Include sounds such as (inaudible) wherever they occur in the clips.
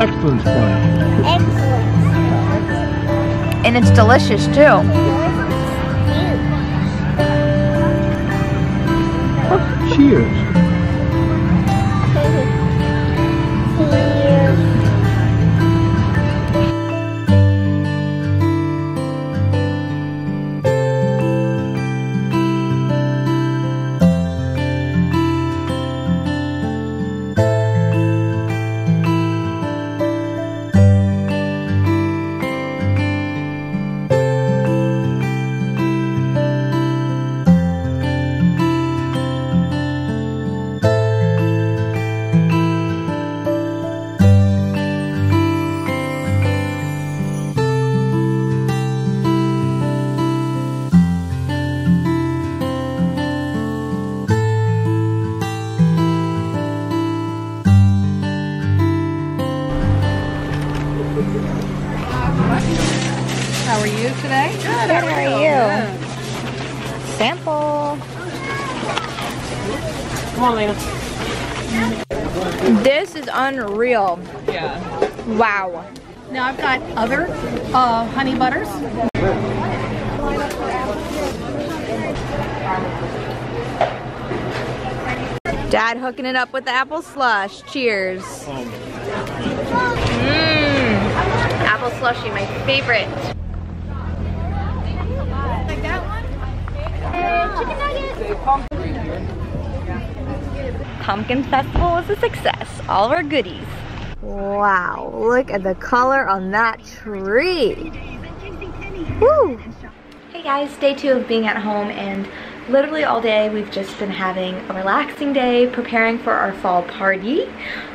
Excellent sponge. Excellent. And it's delicious too. Oh, cheers. Come. This is unreal. Yeah. Wow. Now I've got other uh, honey butters. Dad hooking it up with the apple slush. Cheers. Mmm. Apple slushy, my favorite. Like that one? chicken nuggets. Pumpkin Festival was a success. All of our goodies. Wow, look at the color on that tree. Woo! Hey guys, day two of being at home and literally all day we've just been having a relaxing day preparing for our fall party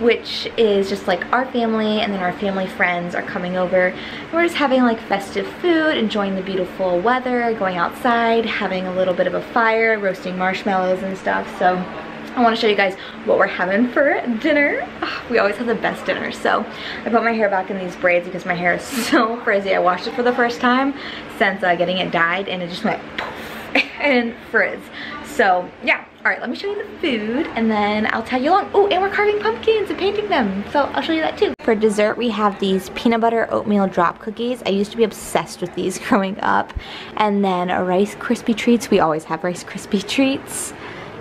which is just like our family and then our family friends are coming over and we're just having like festive food enjoying the beautiful weather going outside having a little bit of a fire roasting marshmallows and stuff so I want to show you guys what we're having for dinner. We always have the best dinner. So I put my hair back in these braids because my hair is (laughs) so frizzy. I washed it for the first time since uh, getting it dyed and it just went poof (laughs) and frizz. So yeah, all right, let me show you the food and then I'll tag you along. Oh, and we're carving pumpkins and painting them. So I'll show you that too. For dessert, we have these peanut butter oatmeal drop cookies. I used to be obsessed with these (laughs) growing up. And then a Rice Krispie treats. We always have Rice Krispie treats.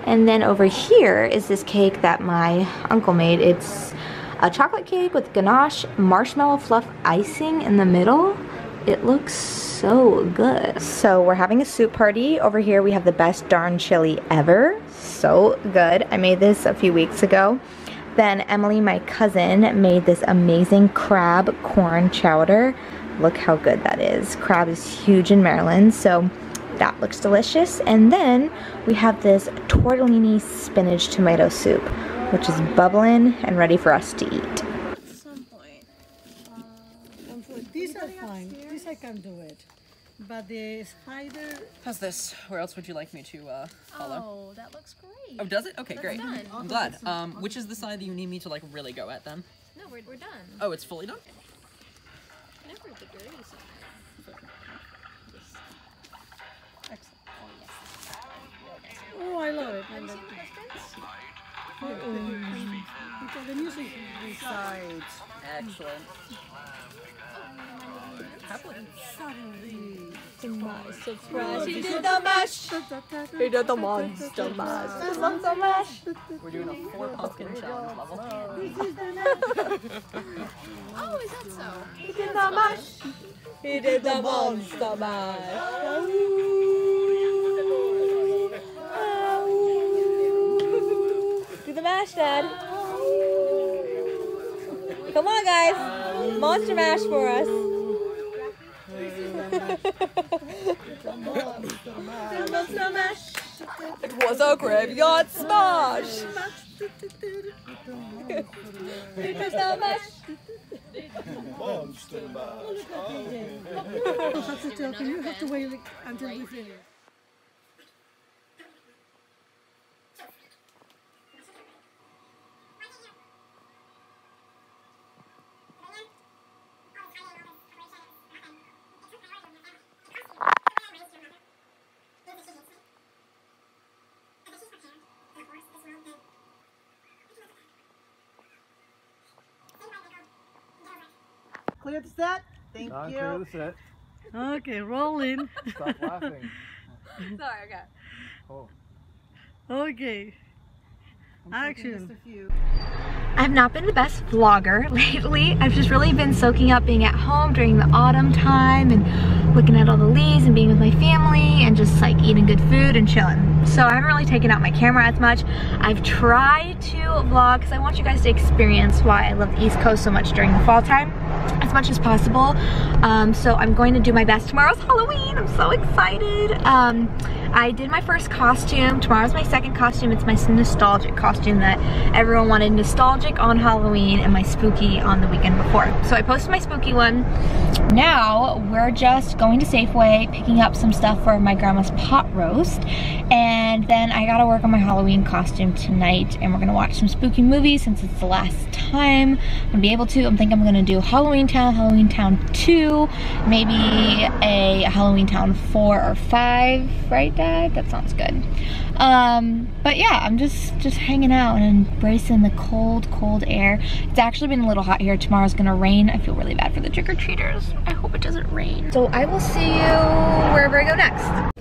And then over here is this cake that my uncle made. It's a chocolate cake with ganache, marshmallow fluff icing in the middle. It looks so good. So we're having a soup party. Over here we have the best darn chili ever. So good. I made this a few weeks ago. Then Emily, my cousin, made this amazing crab corn chowder. Look how good that is. Crab is huge in Maryland, so that looks delicious. And then we have this tortellini spinach tomato soup, which is bubbling and ready for us to eat. These are fine. This I can do it. But the spider, How's this? Where else would you like me to uh, follow? Oh, that looks great. Oh, does it? Okay, great. done. I'm glad. Um, which is the side that you need me to like really go at then? No, we're, we're done. Oh, it's fully done. Never the dirty side. Oh, I love it. And the, oh, because the music besides. Excellent. Happily. Surprise, he did the mash! He did the monster mash. The monster mash! We're doing a four pumpkin challenge level. Oh, is that so? He did the mash! He did the monster mash! Oh. Do the mash, Dad. Come on, guys. Monster mash for us. It was a graveyard smash. Monster mash. That's a joke. You have to wait until we finish. Clear the set. Thank Don, you. clear the set. Okay, rolling. Stop laughing. (laughs) Sorry, okay. Oh. Okay. I'm taking Action. a few. I've not been the best vlogger (laughs) lately. I've just really been soaking up being at home during the autumn time and looking at all the leaves and being with my family and just like eating good food and chilling. So I haven't really taken out my camera as much. I've tried to vlog because I want you guys to experience why I love the East Coast so much during the fall time as much as possible. Um, so I'm going to do my best. Tomorrow's Halloween. I'm so excited. Um, I did my first costume. Tomorrow's my second costume. It's my nostalgic costume that everyone wanted. Nostalgic on Halloween and my spooky on the weekend before. So I posted my spooky one. Now we're just going to Safeway, picking up some stuff for my grandma's pot roast. And then I gotta work on my Halloween costume tonight and we're gonna watch some spooky movies since it's the last time I'm gonna be able to. I'm thinking I'm gonna do Halloween Town, Halloween Town 2, maybe a Halloween Town 4 or 5, right Dad? That sounds good. Um, but yeah, I'm just, just hanging out and embracing the cold, cold air. It's actually been a little hot here. Tomorrow's gonna rain. I feel really bad for the trick-or-treaters. I hope it doesn't rain. So I will see you wherever I go next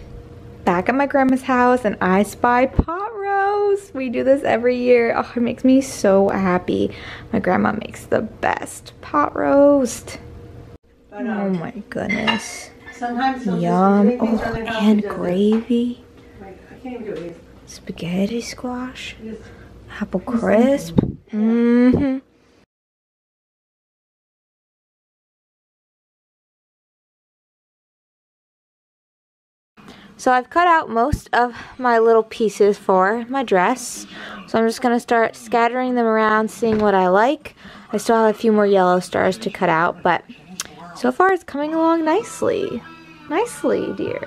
back at my grandma's house and I spy pot roast. We do this every year. Oh, it makes me so happy. My grandma makes the best pot roast. Oh um, my goodness. Sometimes Yum. Oh, on their own. and gravy. Like, I can't even do it. Spaghetti squash. Apple crisp. Mm-hmm. So I've cut out most of my little pieces for my dress. So I'm just going to start scattering them around, seeing what I like. I still have a few more yellow stars to cut out, but so far it's coming along nicely. Nicely, dear.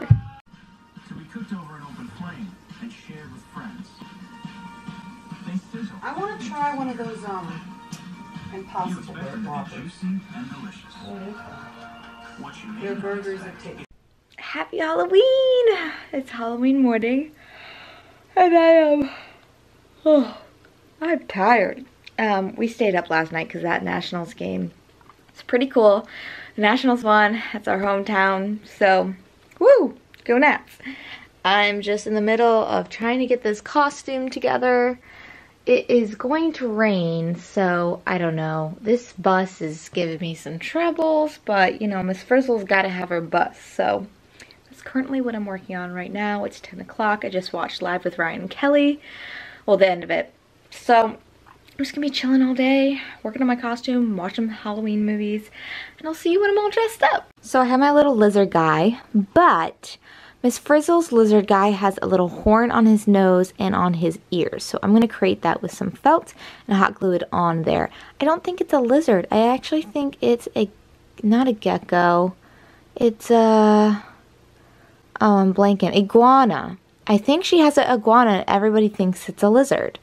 to be cooked over an open flame and shared with friends. They sizzle. I want to try one of those um You impossible expect burger them to be whoppers. juicy and delicious. What you may burgers are expect. Happy Halloween! It's Halloween morning, and I am. Oh, I'm tired. Um, we stayed up last night because that Nationals game is pretty cool. Nationals won. That's our hometown. So, woo! Go Nats! I'm just in the middle of trying to get this costume together. It is going to rain, so I don't know. This bus is giving me some troubles, but you know, Miss Frizzle's got to have her bus, so that's currently what I'm working on right now. It's 10 o'clock. I just watched Live with Ryan Kelly. Well, the end of it. So, I'm just gonna be chilling all day, working on my costume, watching Halloween movies, and I'll see you when I'm all dressed up. So I have my little lizard guy, but Miss Frizzle's lizard guy has a little horn on his nose and on his ears. So I'm gonna create that with some felt and hot glue it on there. I don't think it's a lizard. I actually think it's a, not a gecko. It's a, oh, I'm blanking, iguana. I think she has an iguana. Everybody thinks it's a lizard.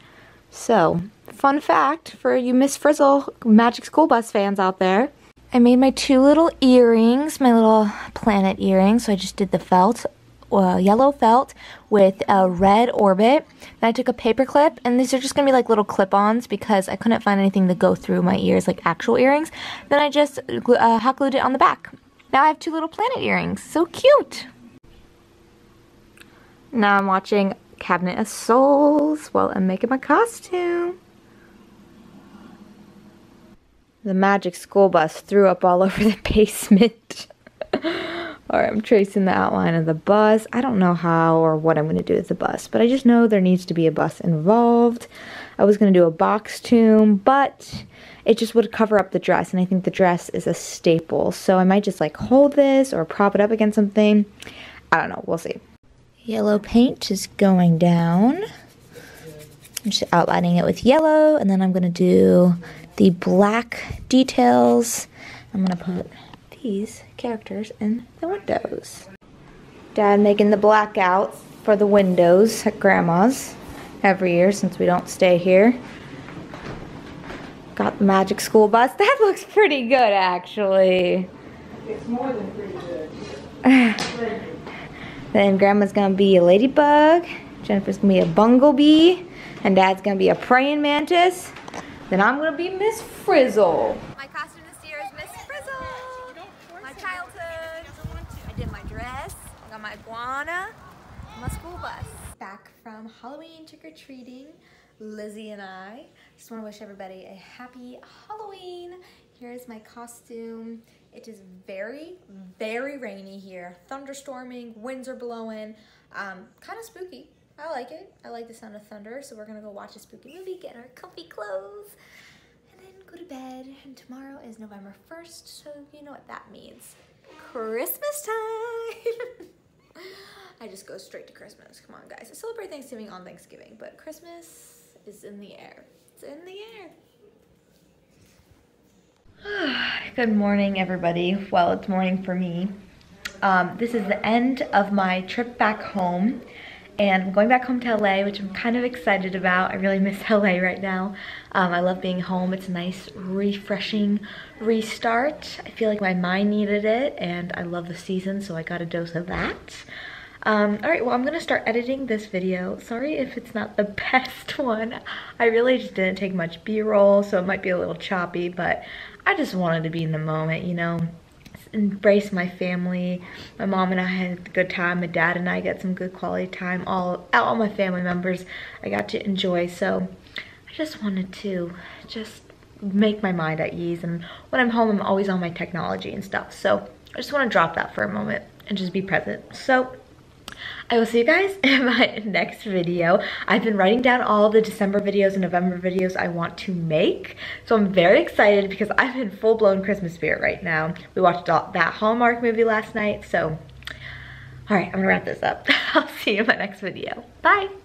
So, fun fact for you Miss Frizzle Magic School Bus fans out there. I made my two little earrings, my little planet earrings. So I just did the felt, uh, yellow felt with a red orbit. Then I took a paper clip, and these are just gonna be like little clip-ons because I couldn't find anything to go through my ears like actual earrings. Then I just uh, hot glued it on the back. Now I have two little planet earrings. So cute. Now I'm watching Cabinet of Souls while I'm making my costume. The magic school bus threw up all (laughs) over the basement. (laughs) or I'm tracing the outline of the bus. I don't know how or what I'm going to do with the bus, but I just know there needs to be a bus involved. I was going to do a box tomb, but it just would cover up the dress, and I think the dress is a staple. So I might just like hold this or prop it up against something. I don't know. We'll see. Yellow paint is going down. I'm just outlining it with yellow, and then I'm going to do the black details. I'm going to put these characters in the windows. Dad making the blackouts for the windows at Grandma's every year since we don't stay here. Got the magic school bus. (laughs) That looks pretty good, actually. It's more than pretty good. (laughs) Then Grandma's gonna be a ladybug. Jennifer's gonna be a bumblebee. And Dad's gonna be a praying mantis. Then I'm gonna be Miss Frizzle. My costume this year is Miss frizzle. My childhood. I did my dress. I got my iguana. My school bus. Back from Halloween trick-or-treating. Lizzie and I just want to wish everybody a happy Halloween. Here's my costume. It is very, very rainy here. Thunderstorming, winds are blowing. Um, kind of spooky. I like it. I like the sound of thunder, so we're gonna go watch a spooky movie, get our comfy clothes, and then go to bed. And tomorrow is November 1st, so you know what that means. Christmas time! (laughs) I just go straight to Christmas. Come on, guys. I celebrate Thanksgiving on Thanksgiving, but Christmas is in the air. It's in the air. (sighs) Good morning, everybody. Well, it's morning for me. Um, this is the end of my trip back home and I'm going back home to LA, which I'm kind of excited about. I really miss (laughs) LA right now. Um, I love being home. It's a nice, refreshing restart. I feel like my mind needed it, and I love the season, so I got a dose of that. Um, all right, well, I'm gonna start editing this video. Sorry if it's not the (laughs) best one. I really just didn't take much B-roll, so it might be a little choppy, but I just wanted to be in the moment, you know? Embrace my family. My mom and I had a good time. My dad and I got some good quality time. All, all my family members I got to enjoy. So I just wanted to just make my mind at ease. And when I'm home, I'm always on my technology and stuff. So I just want to drop that for a moment and just be present. So I will see you guys (laughs) in my next video. I've been writing down all the December videos and November videos I want to make. So I'm very excited because I'm in full-blown Christmas spirit right now. We watched that Hallmark movie last night, so all right, I'm gonna wrap this up. (laughs) I'll see you in my next video. Bye.